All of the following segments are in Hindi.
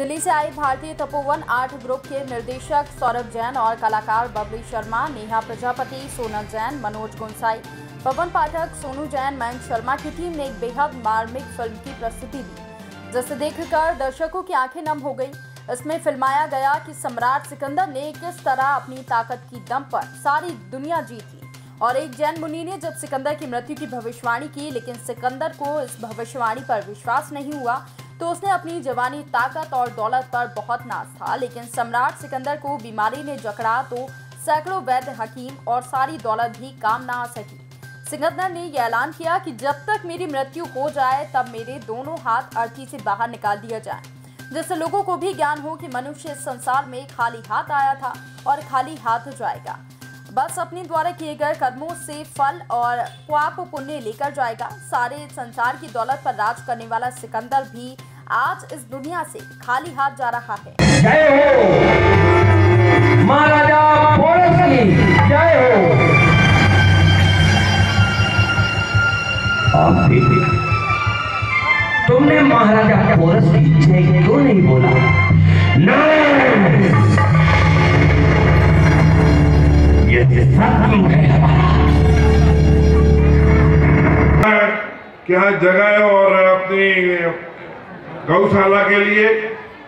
दिल्ली से आई भारतीय तपोवन आर्ट ग्रुप के निर्देशक सौरभ जैन और कलाकार बबली शर्मा, नेहा प्रजापति, सोनल जैन, मनोज गुंसाई। पवन पाठक सोनू जैन, मयंक शर्मा की टीम ने एक बेहद मार्मिक फ़िल्म की प्रस्तुति दी, जिसे देखकर दर्शकों की आँखें नम हो गई। इसमें फिल्माया गया कि सम्राट सिकंदर ने किस तरह अपनी ताकत की दम पर सारी दुनिया जीत ली और एक जैन मुनि ने जब सिकंदर की मृत्यु की भविष्यवाणी की, लेकिन सिकंदर को इस भविष्यवाणी पर विश्वास नहीं हुआ तो उसने अपनी जवानी, ताकत और दौलत पर बहुत नाज था, लेकिन सम्राट सिकंदर को बीमारी ने जकड़ा तो सैकड़ों वैद्य हकीम और सारी दौलत भी काम ना आ सकी। सिकंदर ने यह ऐलान किया कि जब तक मेरी मृत्यु हो जाए, तब मेरे दोनों हाथ अर्थी से बाहर निकाल दिया जाए। जिससे लोगों को भी ज्ञान हो कि मनुष्य इस संसार में खाली हाथ आया था और खाली हाथ जाएगा। बस अपने द्वारा किए गए कदमों से फल और पाप पुण्य लेकर जाएगा। सारे संसार की दौलत पर राज करने वाला सिकंदर भी आज इस दुनिया से खाली हाथ जा रहा है। जय हो। महाराजा जय हो। तुमने महाराजा पोरस की जय क्यों नहीं बोला? नहीं ये सत्य है कि यहाँ जगह और अपनी गौशाला के लिए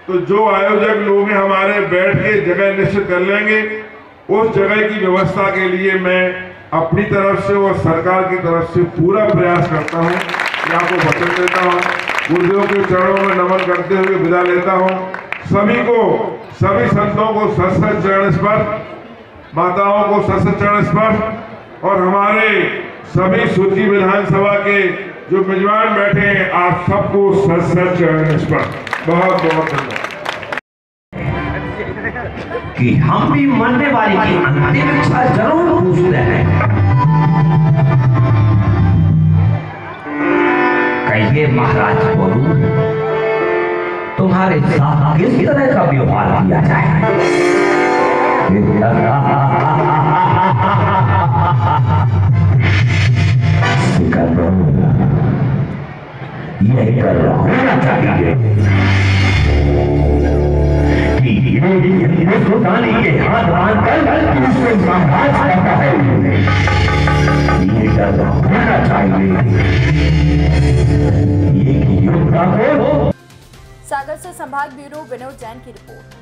तो जो आयोजक लोग हमारे, बैठ के जगह निश्चित कर लेंगे। उस जगह की व्यवस्था के लिए मैं अपनी तरफ़ से और सरकार की तरफ़ से पूरा प्रयास करता हूँ। कि आपको वचन देता हूँ। गुरुदेव के चरणों में नमन करते हुए विदा लेता हूँ। सभी को, सभी संतों को सत सत चरण स्पर्श, माताओं को सत सत चरण स्पर्श, और हमारे सभी सूची विधानसभा के जो मेजबान बैठे हैं, आप सबको सच सच चरण स्पर्श बहुत बहुत धन्यवाद। कि हम भी मरने वाली की अंतिम इच्छा ज़रूर पूछते हैं। कहिए, महाराज बोलू, तुम्हारे साथ किस तरह का व्यवहार किया जाए? चाहिए चाहिए सागर से संभाग ब्यूरो विनोद जैन की रिपोर्ट।